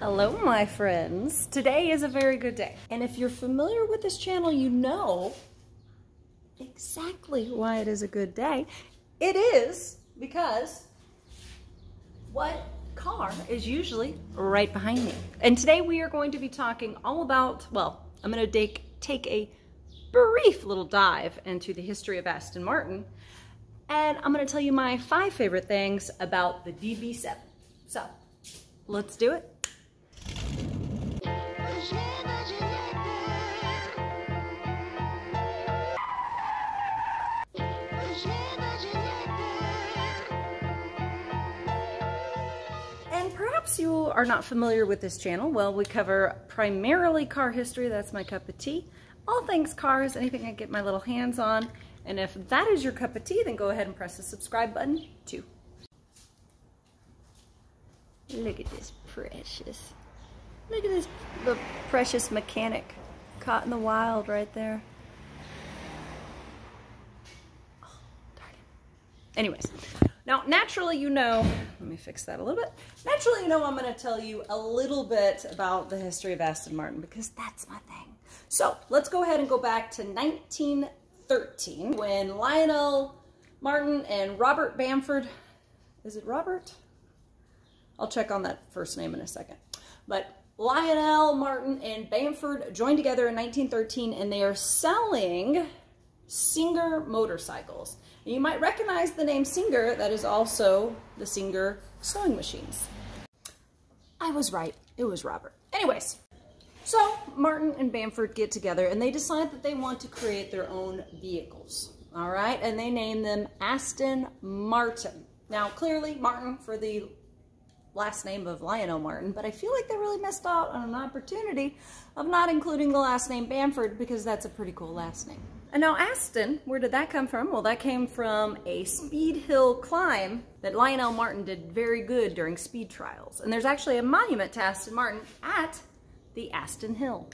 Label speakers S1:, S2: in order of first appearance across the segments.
S1: Hello, my friends. Today is a very good day. And if you're familiar with this channel, you know exactly why it is a good day. It is because what car is usually right behind me. And today we are going to be talking all about, well, I'm going to take, take a brief little dive into the history of Aston Martin. And I'm going to tell you my five favorite things about the DB7. So let's do it. And perhaps you are not familiar with this channel. Well, we cover primarily car history. That's my cup of tea. All things cars, anything I get my little hands on. And if that is your cup of tea, then go ahead and press the subscribe button too. Look at this precious. Look at this the precious mechanic caught in the wild right there. Oh. Anyways, now naturally you know, let me fix that a little bit. Naturally you know I'm going to tell you a little bit about the history of Aston Martin because that's my thing. So let's go ahead and go back to 1913 when Lionel Martin and Robert Bamford, is it Robert? I'll check on that first name in a second. But Lionel Martin and Bamford joined together in 1913 and they are selling Singer motorcycles. You might recognize the name Singer, that is also the Singer sewing machines. I was right, it was Robert. Anyways, so Martin and Bamford get together and they decide that they want to create their own vehicles. All right, and they name them Aston Martin. Now, clearly, Martin for the last name of Lionel Martin, but I feel like they really missed out on an opportunity of not including the last name Bamford because that's a pretty cool last name. And now Aston, where did that come from? Well, that came from a speed hill climb that Lionel Martin did very good during speed trials. And there's actually a monument to Aston Martin at the Aston Hill.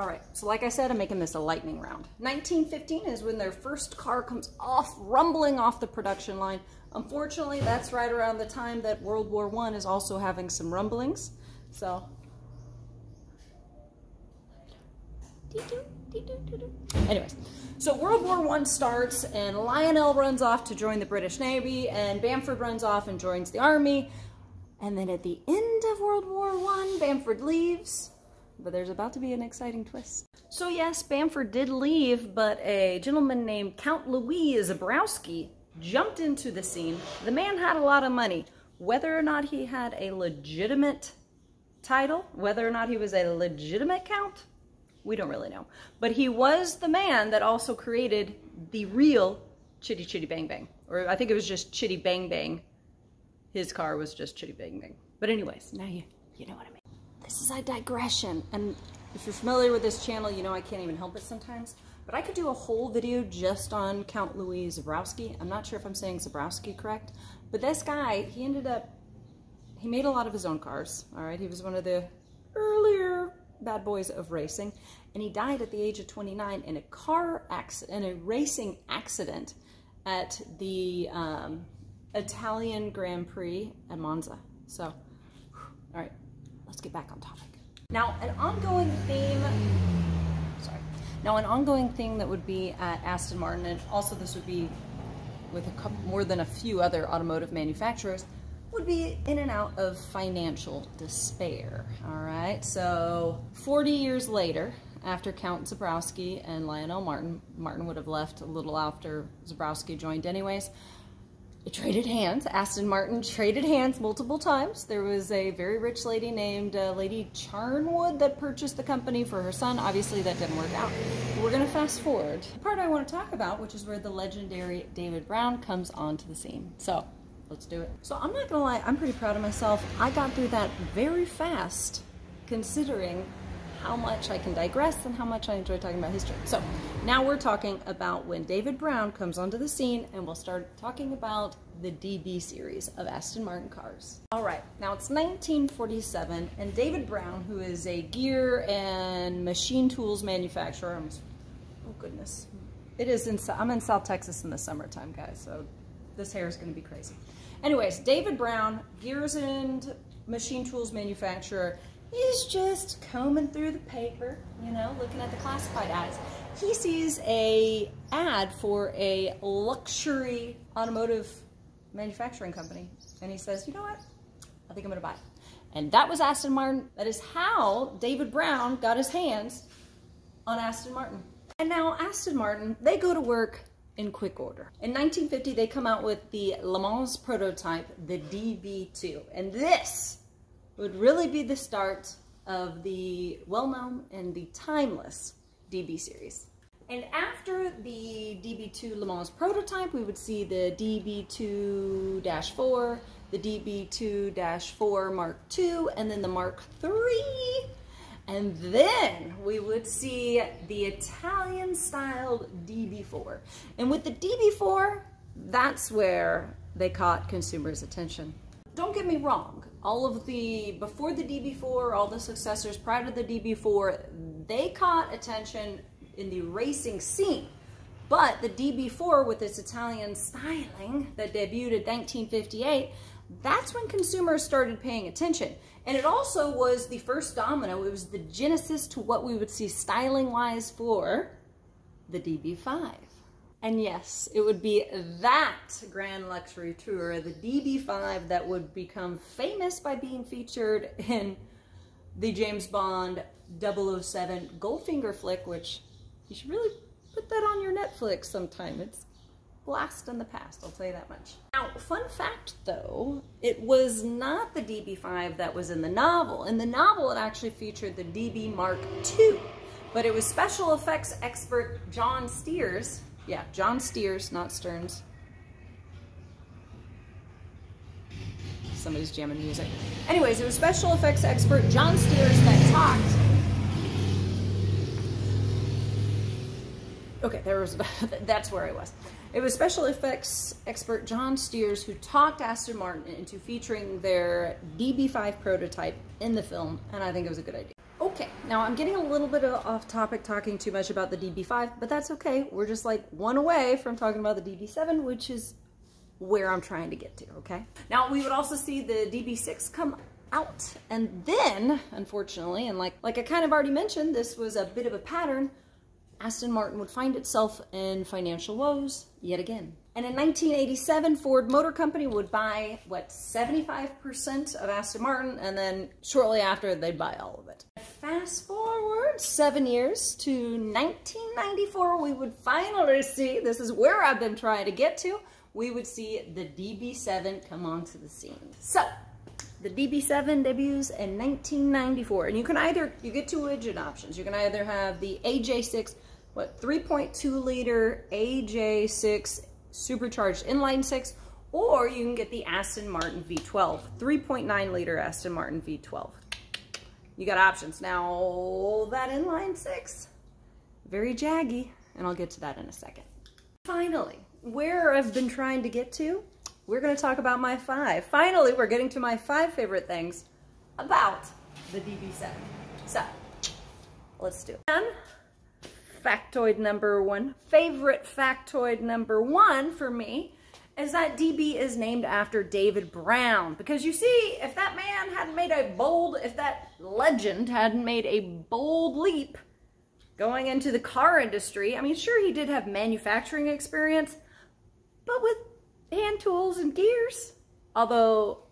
S1: All right, so like I said, I'm making this a lightning round. 1915 is when their first car comes off, rumbling off the production line. Unfortunately, that's right around the time that World War I is also having some rumblings. So, anyways, so World War I starts and Lionel runs off to join the British Navy and Bamford runs off and joins the army. And then at the end of World War I, Bamford leaves, but there's about to be an exciting twist. So yes, Bamford did leave, but a gentleman named Count Louis Zabrowski jumped into the scene. The man had a lot of money. Whether or not he had a legitimate title, whether or not he was a legitimate count, we don't really know. But he was the man that also created the real Chitty Chitty Bang Bang. Or I think it was just Chitty Bang Bang. His car was just Chitty Bang Bang. But anyways, now you, you know what I mean. This is a digression. And if you're familiar with this channel, you know I can't even help it sometimes. But I could do a whole video just on Count Louis Zebrowski. I'm not sure if I'm saying Zebrowski correct. But this guy, he ended up, he made a lot of his own cars. All right, he was one of the earlier bad boys of racing. And he died at the age of 29 in a car accident, in a racing accident at the um, Italian Grand Prix at Monza. So, all right, let's get back on topic. Now, an ongoing theme, sorry. Now, an ongoing thing that would be at Aston Martin, and also this would be with a couple, more than a few other automotive manufacturers, would be in and out of financial despair, all right? So 40 years later, after Count Zabrowski and Lionel Martin, Martin would have left a little after Zabrowski joined anyways, it traded hands. Aston Martin traded hands multiple times. There was a very rich lady named uh, Lady Charnwood that purchased the company for her son. Obviously, that didn't work out. We're going to fast forward. The part I want to talk about, which is where the legendary David Brown comes onto the scene. So, let's do it. So, I'm not going to lie, I'm pretty proud of myself. I got through that very fast, considering how much I can digress and how much I enjoy talking about history. So now we're talking about when David Brown comes onto the scene and we'll start talking about the DB series of Aston Martin cars. All right, now it's 1947 and David Brown, who is a gear and machine tools manufacturer, oh goodness, it is in, I'm in South Texas in the summertime, guys, so this hair is gonna be crazy. Anyways, David Brown, gears and machine tools manufacturer is just combing through the paper, you know, looking at the classified ads. He sees a ad for a luxury automotive manufacturing company. And he says, you know what? I think I'm gonna buy it. And that was Aston Martin. That is how David Brown got his hands on Aston Martin. And now Aston Martin, they go to work in quick order. In 1950, they come out with the Le Mans prototype, the DB2. And this would really be the start of the well-known and the timeless DB series. And after the DB2 Le Mans prototype, we would see the DB2-4, the DB2-4 Mark II, and then the Mark III. And then we would see the Italian-styled DB4. And with the DB4, that's where they caught consumers' attention. Don't get me wrong, all of the, before the DB4, all the successors prior to the DB4, they caught attention in the racing scene. But the DB4 with its Italian styling that debuted in 1958, that's when consumers started paying attention. And it also was the first domino. It was the genesis to what we would see styling-wise for the DB5. And yes, it would be that Grand Luxury Tour, the DB5, that would become famous by being featured in the James Bond 007 Goldfinger flick, which you should really put that on your Netflix sometime. It's blast in the past, I'll tell you that much. Now, fun fact though, it was not the DB5 that was in the novel. In the novel, it actually featured the DB Mark II, but it was special effects expert John Stears, yeah, John Stears, not Stearns. Somebody's jamming music. Anyways, it was special effects expert John Stears that talked Okay, there was, that's where I was. It was special effects expert John Stears who talked Aston Martin into featuring their DB5 prototype in the film, and I think it was a good idea. Okay, now I'm getting a little bit off topic talking too much about the DB5, but that's okay. We're just like one away from talking about the DB7, which is where I'm trying to get to, okay? Now, we would also see the DB6 come out, and then, unfortunately, and like, like I kind of already mentioned, this was a bit of a pattern, Aston Martin would find itself in financial woes yet again. And in 1987, Ford Motor Company would buy, what, 75% of Aston Martin, and then shortly after, they'd buy all of it. Fast forward seven years to 1994, we would finally see, this is where I've been trying to get to, we would see the DB7 come onto the scene. So, the DB7 debuts in 1994, and you can either, you get two engine options. You can either have the AJ6 what 3.2 liter AJ6 supercharged inline six, or you can get the Aston Martin V12, 3.9 liter Aston Martin V12. You got options. Now that inline six, very jaggy, and I'll get to that in a second. Finally, where I've been trying to get to, we're gonna talk about my five. Finally, we're getting to my five favorite things about the DB7. So, let's do it. And factoid number one, favorite factoid number one for me is that DB is named after David Brown. Because you see, if that man hadn't made a bold, if that legend hadn't made a bold leap going into the car industry, I mean, sure, he did have manufacturing experience, but with hand tools and gears. Although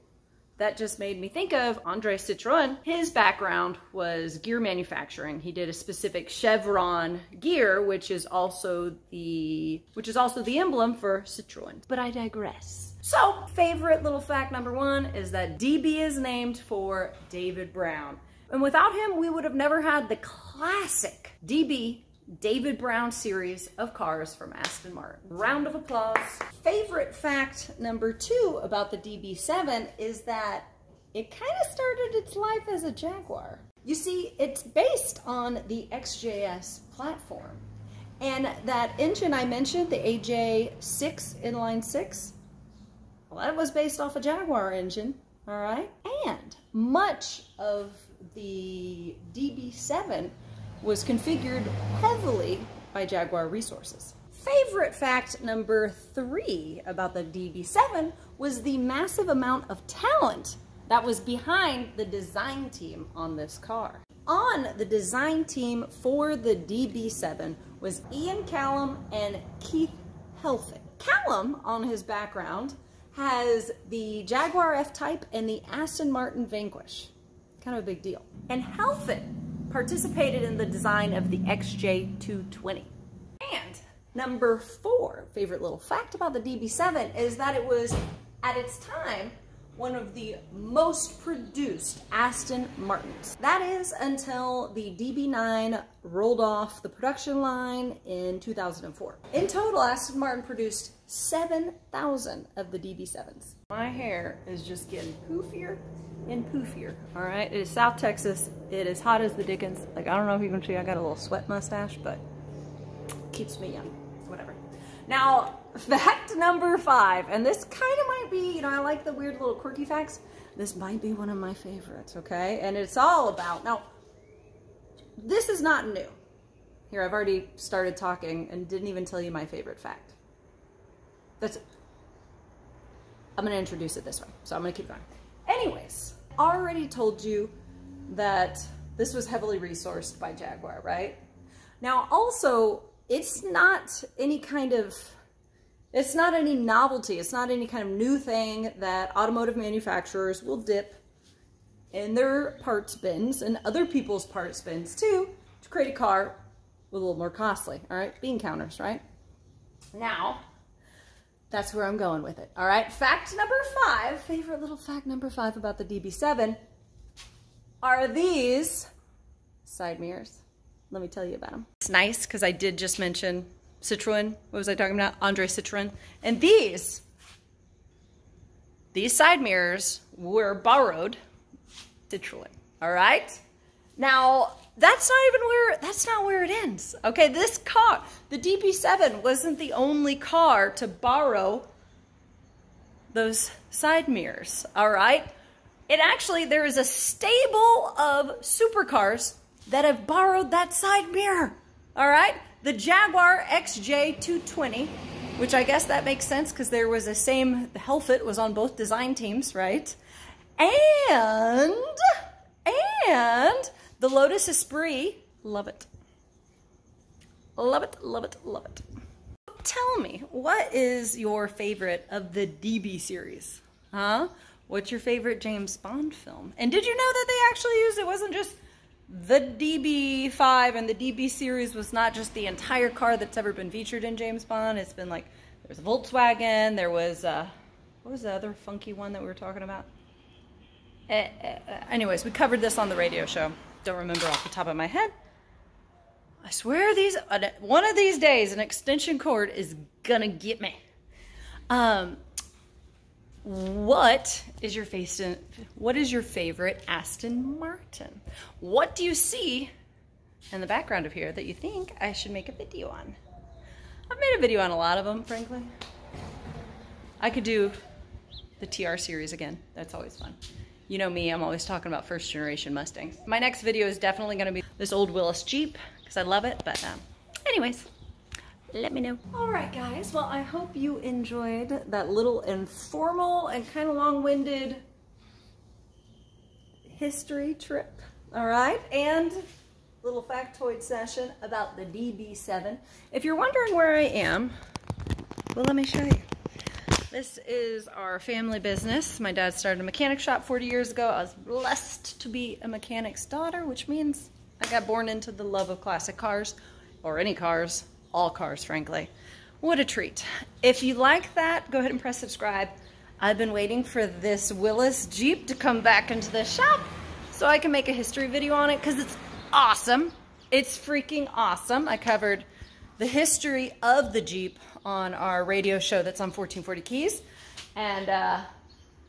S1: that just made me think of Andre Citroën. His background was gear manufacturing. He did a specific chevron gear, which is also the which is also the emblem for Citroën. But I digress. So, favorite little fact number one is that DB is named for David Brown. And without him, we would have never had the classic DB David Brown series of cars from Aston Martin. Round of applause. Favorite fact number two about the DB7 is that it kind of started its life as a Jaguar. You see, it's based on the XJS platform. And that engine I mentioned, the AJ6 inline 6, well, that was based off a Jaguar engine, all right? And much of the DB7 was configured heavily by Jaguar resources. Favorite fact number three about the DB7 was the massive amount of talent that was behind the design team on this car. On the design team for the DB7 was Ian Callum and Keith Helfet. Callum, on his background, has the Jaguar F-Type and the Aston Martin Vanquish. Kind of a big deal. And Helfet participated in the design of the XJ220. And number four, favorite little fact about the DB7 is that it was, at its time, one of the most produced Aston Martins. That is until the DB9 rolled off the production line in 2004. In total, Aston Martin produced 7,000 of the DB7s. My hair is just getting poofier and poofier, all right? It is South Texas. It is hot as the dickens. Like, I don't know if you can see, I got a little sweat mustache, but keeps me young, whatever. Now, fact number five, and this kind of might be, you know, I like the weird little quirky facts. This might be one of my favorites, okay? And it's all about, now, this is not new. Here, I've already started talking and didn't even tell you my favorite fact. That's, I'm to introduce it this way, so I'm to keep going. Anyways, already told you that this was heavily resourced by Jaguar, right? Now, also, it's not any kind of it's not any novelty. It's not any kind of new thing that automotive manufacturers will dip in their parts bins and other people's parts bins too to create a car with a little more costly, all right? Bean counters, right? Now, that's where I'm going with it, all right? Fact number five, favorite little fact number five about the DB7 are these side mirrors. Let me tell you about them. It's nice because I did just mention Citroen. What was I talking about? Andre Citroen. And these, these side mirrors were borrowed Citroen. All right? Now, that's not even where, that's not where it ends. Okay, this car, the DB7 wasn't the only car to borrow those side mirrors. All right? It actually, there is a stable of supercars that have borrowed that side mirror. All right? the Jaguar XJ220, which I guess that makes sense because there was the same, the Helfet was on both design teams, right? And, and the Lotus Esprit, love it. Love it, love it, love it. Tell me, what is your favorite of the DB series? Huh? What's your favorite James Bond film? And did you know that they actually used, it wasn't just the DB5 and the DB series was not just the entire car that's ever been featured in James Bond. It's been like, there was a Volkswagen, there was, uh, what was the other funky one that we were talking about? Uh, uh, anyways, we covered this on the radio show. Don't remember off the top of my head. I swear these, one of these days, an extension cord is gonna get me. Um, what is your face what is your favorite Aston Martin? What do you see in the background of here that you think I should make a video on? I've made a video on a lot of them, frankly. I could do the TR series again. That's always fun. You know me, I'm always talking about first generation Mustangs. My next video is definitely gonna be this old Willys Jeep because I love it, but um, anyways let me know. All right, guys. Well, I hope you enjoyed that little informal and kind of long-winded history trip. All right, and little factoid session about the DB7. If you're wondering where I am, well, let me show you. This is our family business. My dad started a mechanic shop 40 years ago. I was blessed to be a mechanic's daughter, which means I got born into the love of classic cars, or any cars, all cars, frankly. What a treat. If you like that, go ahead and press subscribe. I've been waiting for this Willys Jeep to come back into the shop so I can make a history video on it because it's awesome. It's freaking awesome. I covered the history of the Jeep on our radio show that's on 1440 Keys. And uh,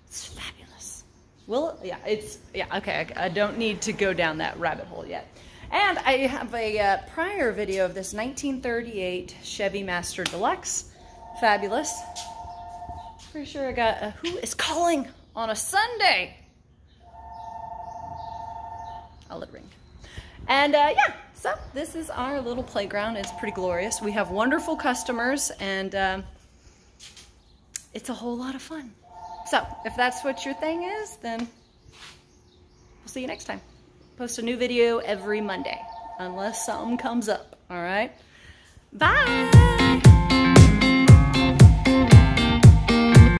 S1: it's fabulous. Will, yeah, it's, yeah, okay. I, I don't need to go down that rabbit hole yet. And I have a uh, prior video of this 1938 Chevy Master Deluxe. Fabulous. Pretty sure I got a Who is Calling on a Sunday. I'll let it ring. And uh, yeah, so this is our little playground. It's pretty glorious. We have wonderful customers and um, it's a whole lot of fun. So if that's what your thing is, then We'll see you next time. Post a new video every Monday, unless something comes up, all right? Bye!